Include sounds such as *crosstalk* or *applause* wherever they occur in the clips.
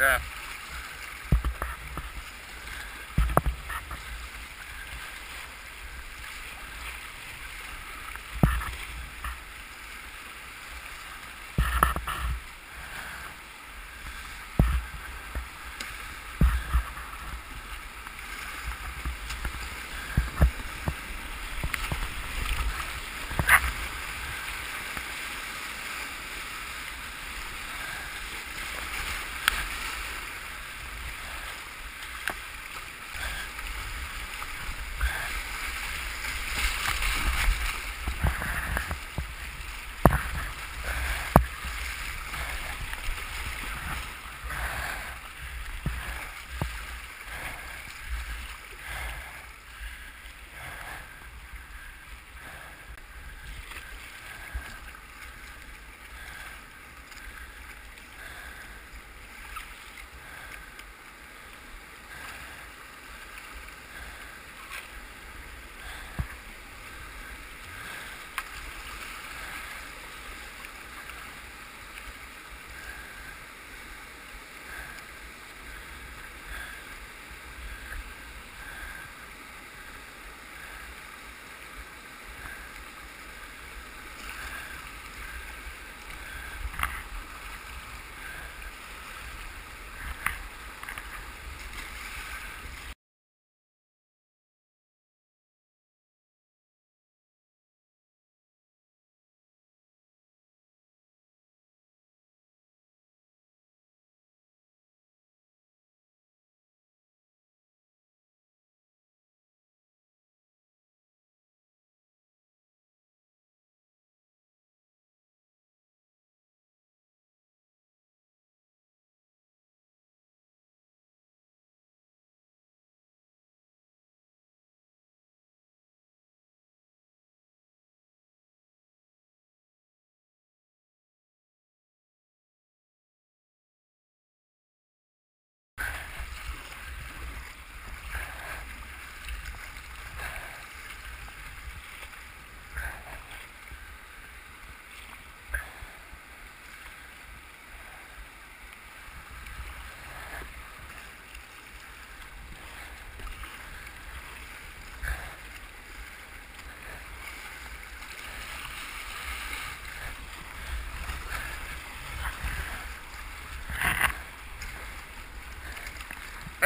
Yeah.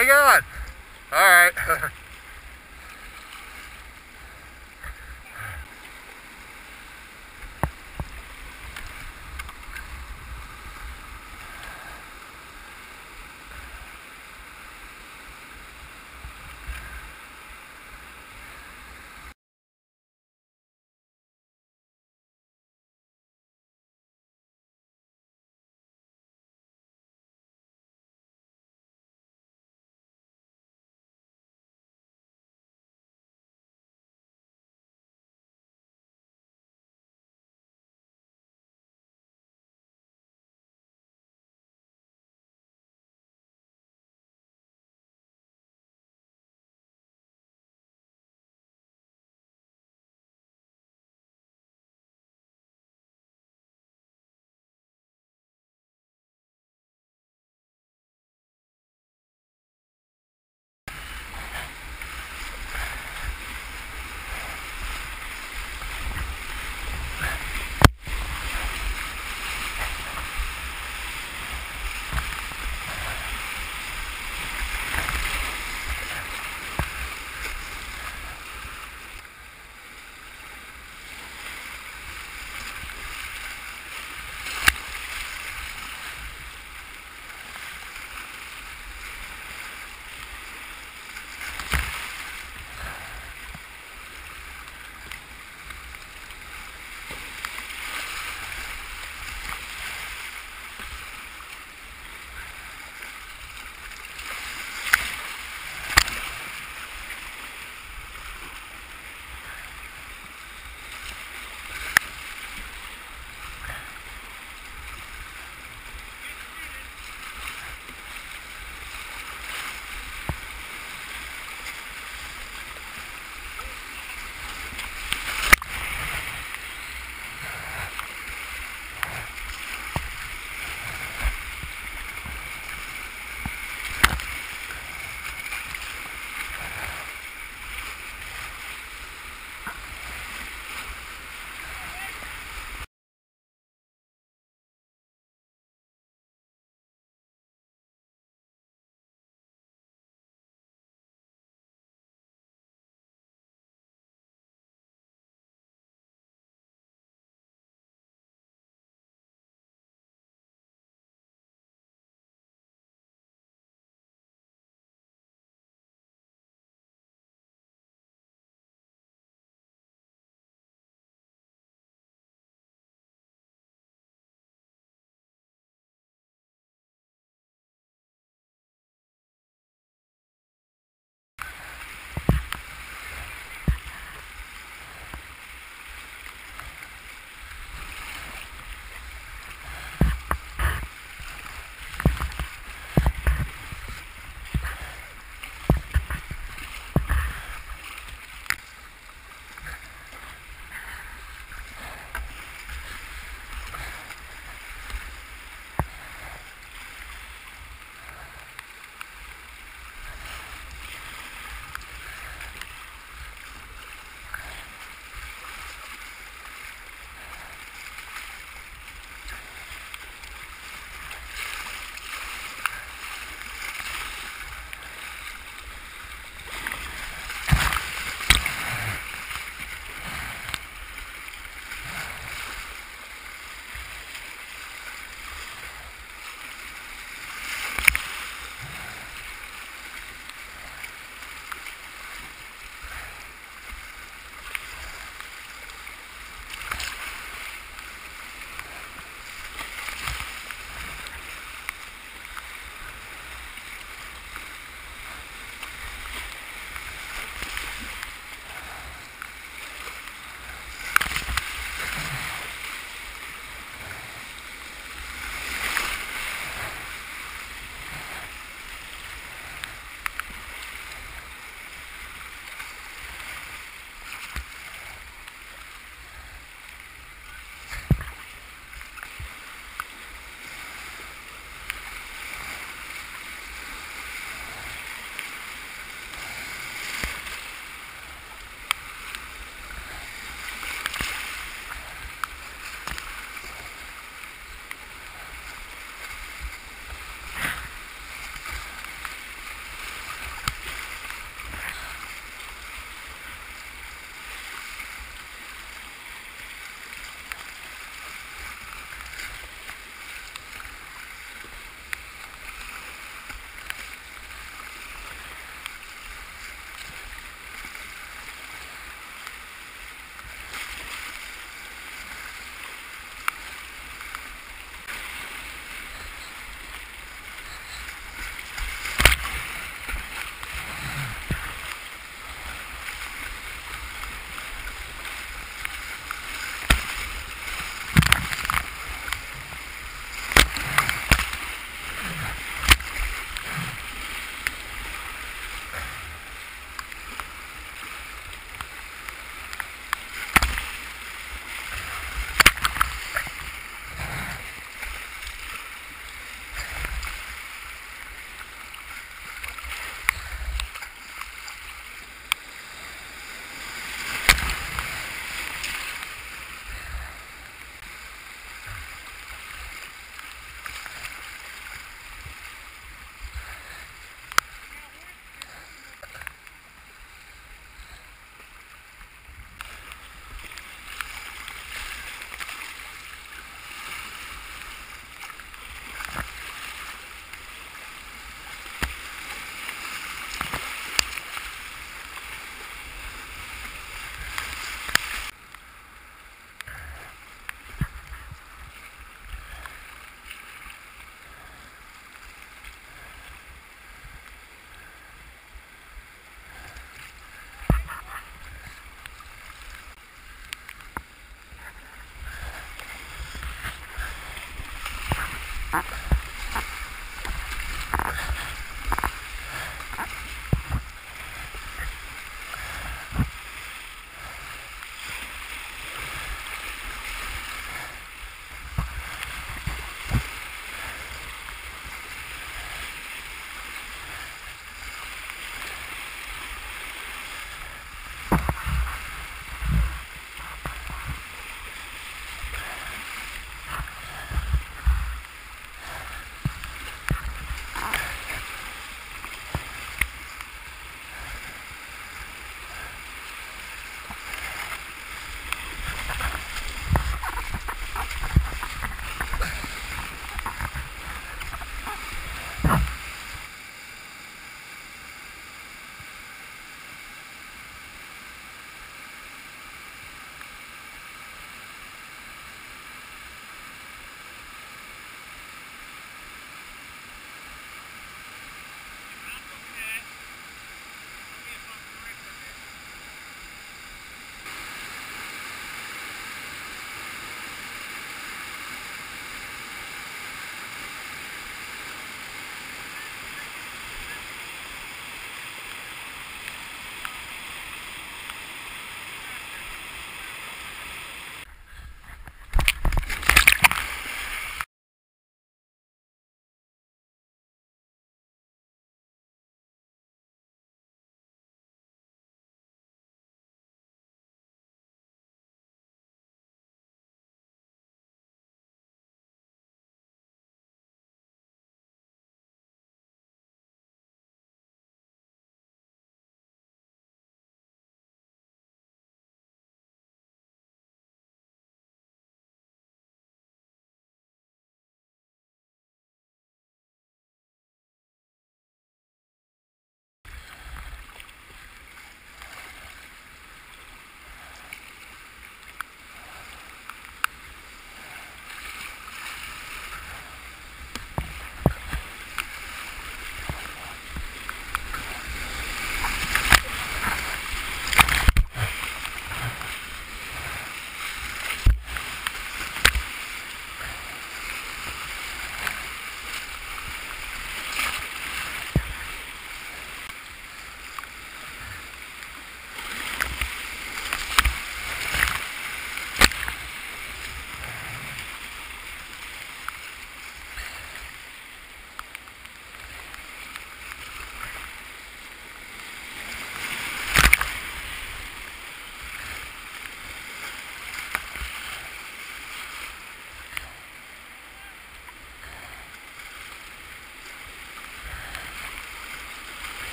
Hang on. All right. *laughs*